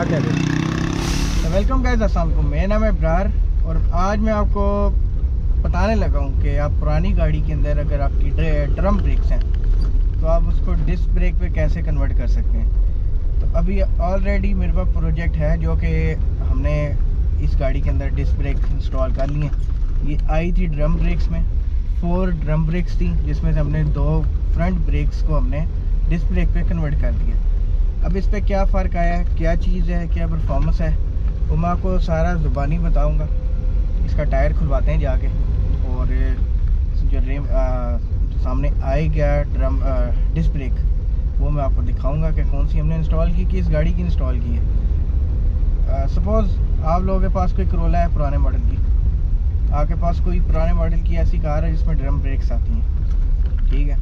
तो welcome guys अस्सलाम मेरा नाम है ब्रार और आज मैं आपको बताने लगा हूँ कि आप पुरानी गाड़ी के अंदर अगर आपकी ड्रम ब्रेक्स हैं तो आप उसको डिस्क ब्रेक पे कैसे कन्वर्ट कर सकते हैं? तो अभी ऑलरेडी मेरे पास प्रोजेक्ट है जो कि हमने इस गाड़ी के अंदर डिस्क ब्रेक इंस्टॉल कर लिए ये आई थी ड्रम ब्रेक्स में। फोर ड्रम ब्रेक्स थी, जिसमें से हमने दो फ्रंट ब्रेक्स को हमने डिस्क ब्रेक पे कन्वर्ट कर दिया अब इस पर क्या फ़र्क आया क्या चीज़ है, क्या परफॉर्मेंस है, वो मैं आपको सारा ज़ुबानी बताऊँगा। इसका टायर खुलवाते हैं जाके। और जो रेम सामने आए गया ड्रम डिस्क ब्रेक वो मैं आपको दिखाऊँगा कि कौन सी हमने इंस्टॉल की कि इस गाड़ी की इंस्टॉल की है। सपोज़ आप लोगों के पास कोई करोला है पुराने मॉडल की। आपके पास कोई पुराने मॉडल की ऐसी कार है जिसमें ड्रम ब्रेक्स आती हैं। ठीक है?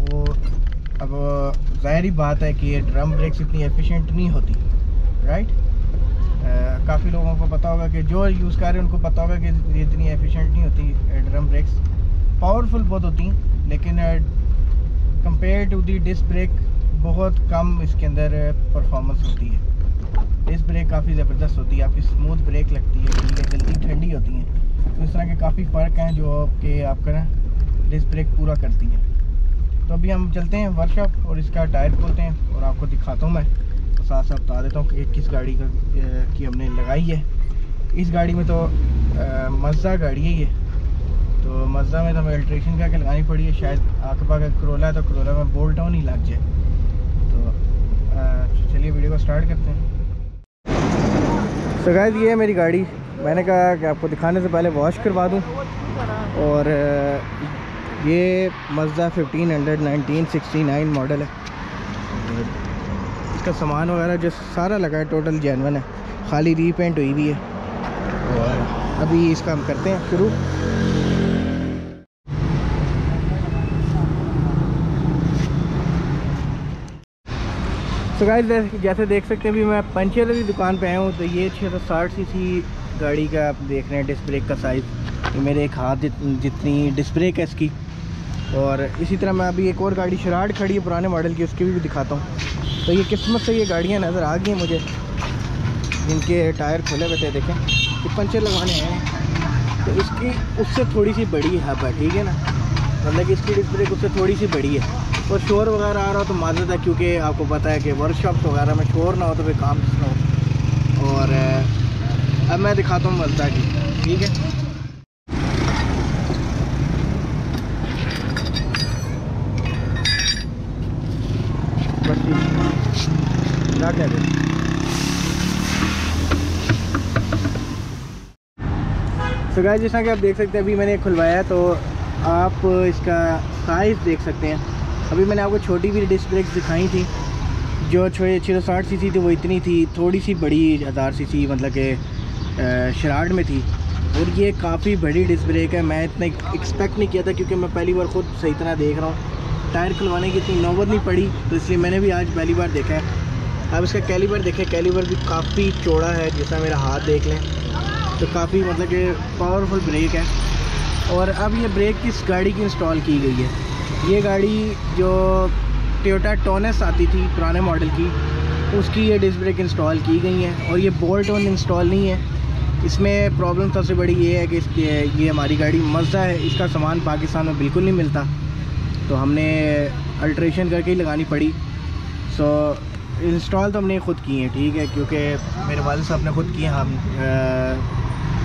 वो अब ज़ाहरी बात है कि ये ड्रम ब्रेक्स इतनी एफिशिएंट नहीं होती राइट काफ़ी लोगों को पता होगा कि, जो यूज़ कर रहे हैं, उनको पता होगा कि ये इतनी एफिशिएंट नहीं होती ड्रम ब्रेक्स। पावरफुल बहुत होती हैं लेकिन compare to the disc brake बहुत कम इसके अंदर परफॉर्मेंस होती है। डिस्क ब्रेक काफ़ी ज़बरदस्त होती है, आपकी स्मूथ ब्रेक लगती है है जल्दी ठंडी होती हैं। तो इस तरह के काफ़ी फ़र्क हैं जो कि आपका ना डिस्क ब्रेक पूरा करती है। तो अभी हम चलते हैं वर्कशॉप और इसका टायर खोलते हैं और आपको दिखाता हूँ मैं। तो साथ साथ बता देता हूँ कि किस गाड़ी का की हमने लगाई है। इस गाड़ी में तो मज़ा गाड़ी है ये। तो मज़ा में तो हमें अल्ट्रेशन क्या लगानी पड़ी है। शायद आपके पास करोला है तो करोला में बोल्ट ऑन ही लग जाए। तो चलिए वीडियो को स्टार्ट करते हैं। तो गाइस ये है मेरी गाड़ी। मैंने कहा कि आपको दिखाने से पहले वॉश करवा दूँ। और ये मज़दा 1500 1969 मॉडल है। इसका सामान वगैरह जो सारा लगा है टोटल जैनवन है। खाली रीपेंट हुई भी है। और अभी इसका हम करते हैं, शुरू। तो गाइस जैसे देख सकते हैं, अभी मैं पंचर वाली दुकान पे आया हूँ तो ये छः सौ साठ सी सी गाड़ी का आप देख रहे हैं डिस्क ब्रेक का साइज़ मेरे एक हाथ जितनी डिस्क ब्रेक है इसकी। और इसी तरह मैं अभी एक और गाड़ी, शराड खड़ी है पुराने मॉडल की, उसकी भी दिखाता हूँ। तो ये किस्मत से ये गाड़ियाँ नज़र आ गई हैं मुझे। जिनके टायर खोले हुए थे, देखें कि पंचर लगवाने हैं। तो इसकी, उससे थोड़ी सी बड़ी है है ठीक है ना? मतलब कि इसकी डिस्प्ले उससे थोड़ी सी बड़ी है। और शोर वगैरह आ रहा हो तो माजत है, क्योंकि आपको पता है कि वर्कशॉप वगैरह में शोर ना हो तो फिर काम किस हो। और अब मैं दिखाता हूँ मजदा की, ठीक है? क्या कह रहे तो गाय जैसा कि आप देख सकते हैं, अभी मैंने खुलवाया तो आप इसका साइज़ देख सकते हैं। अभी मैंने आपको छोटी भी डिस्क ब्रेक दिखाई थी, जो छः छः सौ साठ सी सी थी, वो इतनी थी, थोड़ी सी बड़ी हज़ार सी सी मतलब कि शराड में थी। और ये काफ़ी बड़ी डिस्क ब्रेक है, मैं इतना एक्सपेक्ट नहीं किया था, क्योंकि मैं पहली बार ख़ुद सही तरह देख रहा हूँ। टायर खुलवाने की इतनी नौबत नहीं पड़ी तो इसलिए मैंने भी आज पहली बार देखा है। अब इसका कैलीबर देखें, कैलीबर भी काफ़ी चौड़ा है, जैसा मेरा हाथ देख लें। तो काफ़ी मतलब कि पावरफुल ब्रेक है। और अब ये ब्रेक किस गाड़ी की इंस्टॉल की गई है? ये गाड़ी जो टोयोटा टोनस आती थी, पुराने मॉडल की, उसकी ये डिस्क ब्रेक इंस्टॉल की गई है। और ये बोल्ट ऑन इंस्टॉल नहीं है। इसमें प्रॉब्लम सबसे बड़ी ये है कि इसकी, ये हमारी गाड़ी मज़ा है, इसका सामान पाकिस्तान में बिल्कुल नहीं मिलता। तो हमने अल्ट्रेशन करके ही लगानी पड़ी। सो इंस्टॉल तो हमने खुद की हैं, ठीक है, क्योंकि मेरे वाले साहब ने खुद किए हम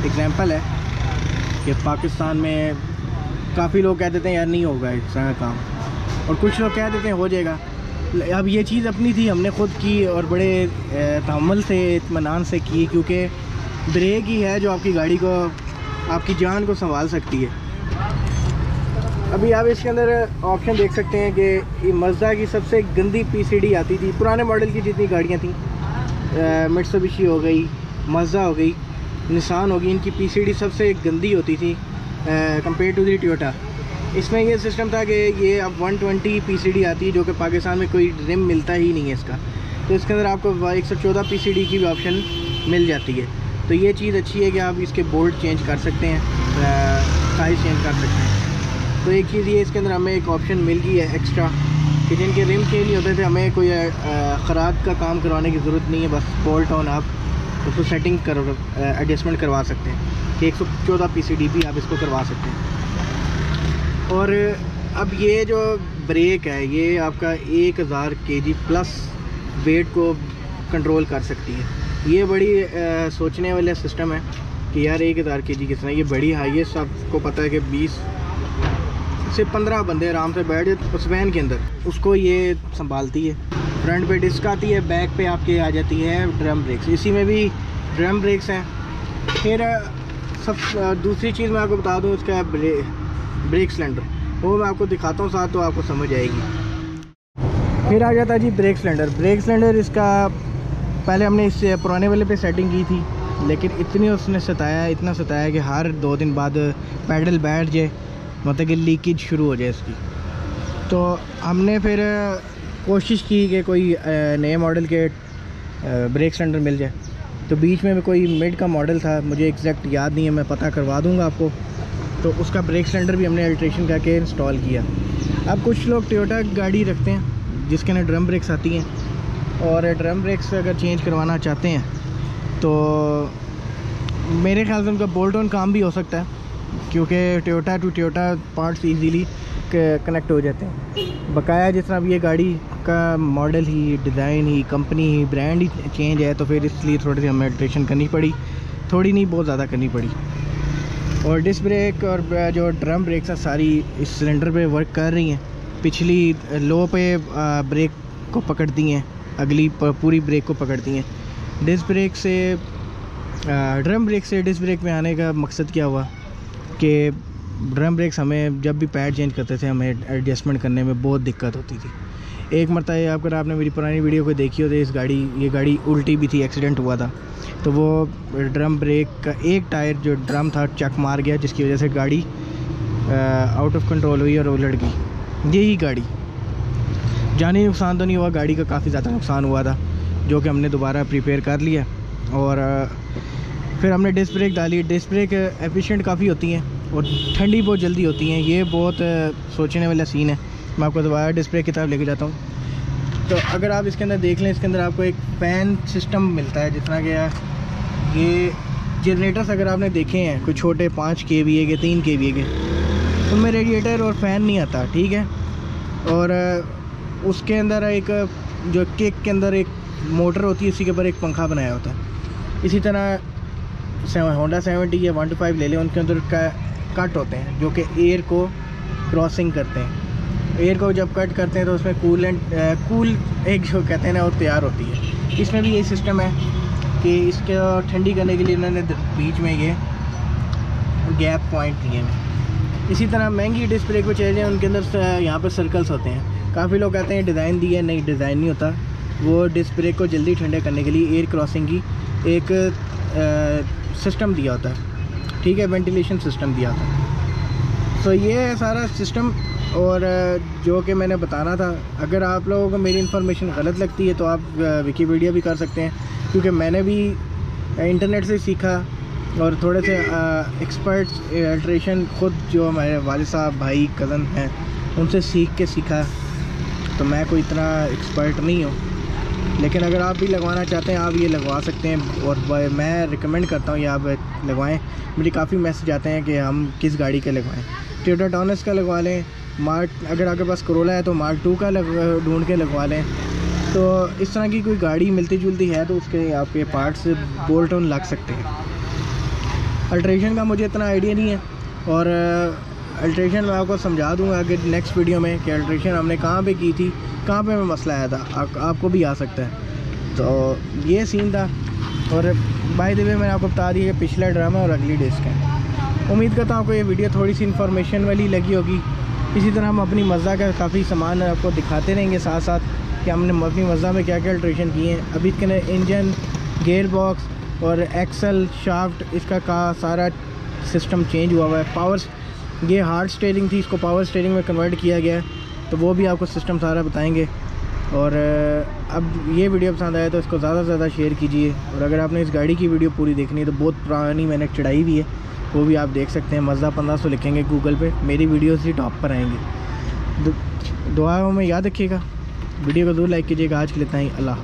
एग्ज़ाम्पल है कि पाकिस्तान में काफ़ी लोग कह देते हैं, यार, नहीं होगा, इस तरह काम। और कुछ लोग कह देते हैं, हो जाएगा। अब ये चीज़ अपनी थी, हमने ख़ुद की और बड़े तमल से इतमान से की, क्योंकि ब्रेक ही है जो आपकी गाड़ी को, आपकी जान को संभाल सकती है। अभी आप इसके अंदर ऑप्शन देख सकते हैं कि ये मज़दा की सबसे गंदी पीसीडी आती थी। पुराने मॉडल की जितनी गाड़ियाँ थी मिट्सबिशी हो गई मज़दा हो गई निशान हो गई, इनकी पीसीडी सबसे गंदी होती थी कंपेयर टू दी टोयोटा इसमें ये सिस्टम था कि ये अब 120 पीसीडी आती है, जो कि पाकिस्तान में कोई रिम मिलता ही नहीं है इसका। तो इसके अंदर आपको एक सौ चौदह पी की भी ऑप्शन मिल जाती है। तो ये चीज़ अच्छी है कि आप इसके बोल्ट चेंज कर सकते हैं साइज़ चेंज कर सकते हैं। तो एक चीज़ ये इसके अंदर हमें एक ऑप्शन मिल गई है एक्स्ट्रा कि जिनके रिम चेंज नहीं होते थे हमें कोई ख़राब का काम करवाने की ज़रूरत नहीं है बस बोल्ट ऑन आप उसको सेटिंग कर एडजस्टमेंट करवा सकते हैं कि एक सौ चौदह पी सी डी भी आप इसको करवा सकते हैं। और अब ये जो ब्रेक है ये आपका एक हज़ार के जी प्लस वेट को कंट्रोल कर सकती है। ये बड़ी आ, सोचने वाला सिस्टम है कि यार एक हज़ार के जी कितना ये बड़ी हाईएस्ट आपको पता है कि बीस से पंद्रह बंदे आराम से बैठ जाते उस वैन के अंदर। उसको ये संभालती है। फ्रंट पे डिस्क आती है बैक पे आपके आ जाती है ड्रम ब्रेक्स। इसी में भी ड्रम ब्रेक्स हैं। फिर सब दूसरी चीज़ मैं आपको बता दूँ उसका ब्रे, ब्रेक सिलेंडर। वो मैं आपको दिखाता हूँ साथ तो आपको समझ आएगी। फिर आ जाता जी ब्रेक सिलेंडर। ब्रेक सिलेंडर इसका पहले हमने इस पुराने वाले पे सेटिंग की थी लेकिन इतनी उसने सताया इतना सताया कि हर दो दिन बाद पैडल बैठ जाए। मतलब कि लीकेज शुरू हो जाए इसकी। तो हमने फिर कोशिश की कि कोई नए मॉडल के ब्रेक सिलेंडर मिल जाए। तो बीच में कोई मिड का मॉडल था, मुझे एग्जैक्ट याद नहीं है, मैं पता करवा दूँगा आपको। तो उसका ब्रेक सिलेंडर भी हमने अल्ट्रेशन करके इंस्टॉल किया। अब कुछ लोग टोयोटा गाड़ी रखते हैं, जिसके अंदर ड्रम ब्रेक्स आती हैं। और ड्रम ब्रेक्स अगर चेंज करवाना चाहते हैं तो मेरे ख्याल से उनका बोल्ट ऑन काम भी हो सकता है। क्योंकि Toyota to Toyota parts easily connect हो जाते हैं। बकाया जिस तरह ये गाड़ी का मॉडल ही डिज़ाइन ही कंपनी ही ब्रांड ही चेंज है तो फिर इसलिए थोड़ी सी हमें अल्ट्रेशन करनी पड़ी। थोड़ी नहीं, बहुत ज़्यादा करनी पड़ी। और डिस्क ब्रेक और जो ड्रम ब्रेक्स हैं, सारी इस सिलेंडर पे वर्क कर रही हैं। पिछली लो पे ब्रेक को पकड़ती हैं। अगली पूरी ब्रेक को पकड़ती हैं। डिस्क ब्रेक से ड्रम ब्रेक से डिस्क ब्रेक में आने का मकसद क्या हुआ? कि ड्रम ब्रेक्स हमें जब भी पैड चेंज करते थे, हमें एडजस्टमेंट करने में बहुत दिक्कत होती थी। एक मरतबा अगर आपने मेरी पुरानी वीडियो को देखी हो तो इस गाड़ी, ये गाड़ी उल्टी भी थी एक्सीडेंट हुआ था। तो वो ड्रम ब्रेक का एक टायर जो ड्रम था, चक मार गया, जिसकी वजह से गाड़ी आउट ऑफ़ कंट्रोल हुई और उलट गई। यही गाड़ी। जानी नुकसान तो नहीं हुआ, गाड़ी का काफ़ी ज़्यादा नुकसान हुआ था, जो कि हमने दोबारा प्रिपेयर कर लिया। और फिर हमने डिस्क ब्रेक डाली। डिस्क ब्रेक एफिशिएंट काफ़ी होती हैं और ठंडी बहुत जल्दी होती हैं। ये बहुत सोचने वाला सीन है। मैं आपको दोबारा डिस्क ब्रेक की तरफ़ लेके जाता हूँ। तो अगर आप इसके अंदर देख लें, इसके अंदर आपको एक फ़ैन सिस्टम मिलता है जितना कि ये जनरेटर्स अगर आपने देखे हैं, कोई छोटे पाँच के वी ए के, तीन के वी के, उनमें रेडिएटर और फ़ैन नहीं आता, ठीक है? और उसके अंदर एक, जो केक के अंदर एक मोटर होती है उसी के ऊपर एक पंखा बनाया होता है। इसी तरह होंडा सेवेंटी या वन टू फाइव ले लें, उनके अंदर कट होते हैं, जो कि एयर को क्रॉसिंग करते हैं। एयर को जब कट करते हैं तो उसमें कूलेंट कूल एक जो कहते हैं ना, वो तैयार होती है। इसमें भी यही सिस्टम है कि इसको ठंडी करने के लिए इन्होंने बीच में ये गैप पॉइंट दिए हैं। इसी तरह महँगी डिस्प्ले को चले उनके अंदर यहाँ पर सर्कल्स होते हैं। काफ़ी लोग कहते हैं डिज़ाइन दिया नहीं डिज़ाइन नहीं होता। वो डिस्प्ले को जल्दी ठंडे करने के लिए एयर क्रॉसिंग की एक सिस्टम दिया होता है। ठीक है वेंटिलेशन सिस्टम दिया होता है तो ये है सारा सिस्टम और जो कि मैंने बताना था। अगर आप लोगों को मेरी इन्फॉर्मेशन गलत लगती है तो आप विकीपीडिया भी कर सकते हैं। क्योंकि मैंने भी इंटरनेट से सीखा और थोड़े से एक्सपर्ट्स अल्ट्रेशन ख़ुद जो हमारे वाल साहब, भाई कज़न हैं, उनसे सीख के सीखा। तो मैं कोई इतना एक्सपर्ट नहीं हूँ। लेकिन अगर आप भी लगवाना चाहते हैं, आप ये लगवा सकते हैं और मैं रिकमेंड करता हूँ, ये आप लगवाएँ। मुझे काफ़ी मैसेज आते हैं कि हम किस गाड़ी के लगवाएँ। टोयोटा टॉनस का लगवा लें मार्ट अगर आपके पास करोला है तो मार्ट टू का ढूंढ के लगवा लें। तो इस तरह की कोई गाड़ी मिलती जुलती है तो उसके आपके पार्ट्स बोल्ट लग सकते हैं। अल्ट्रेशन का मुझे इतना आइडिया नहीं है और अल्ट्रेशन मैं आपको समझा दूँगा कि नेक्स्ट वीडियो में कि अल्ट्रेशन हमने कहाँ पे की थी कहाँ पे मैं मसला आया था आ, आपको भी आ सकता है। तो ये सीन था और बाय द वे मैंने आपको बता दिया कि पिछला ड्रामा और अगली डिस्क है। उम्मीद करता हूँ आपको ये वीडियो थोड़ी सी इन्फॉर्मेशन वाली लगी होगी। इसी तरह हम अपनी मज़ा का काफ़ी सामान आपको दिखाते रहेंगे साथ साथ कि हमने अपनी मज़ा में क्या क्या अल्ट्रेशन किए हैं। अभी इसके इंजन गेयर बॉक्स और एक्सल शाफ्ट इसका का सारा सिस्टम चेंज हुआ हुआ है। पावर ये हार्ड स्टेयरिंग थी, इसको पावर स्टेयरिंग में कन्वर्ट किया गया तो वो भी आपको सिस्टम सारा बताएँगे। और अब ये वीडियो पसंद आया तो इसको ज़्यादा से ज़्यादा शेयर कीजिए, और अगर आपने इस गाड़ी की वीडियो पूरी देखनी है तो बहुत पुरानी मैंने चढ़ाई हुई है, वो भी आप देख सकते हैं मज़ा पंद्रह सौ लिखेंगे गूगल पे, मेरी वीडियोस ही टॉप पर आएँगी। दुआओं में याद रखिएगा वीडियो को ज़रूर लाइक कीजिएगा, आज के लिए ही, अल्लाह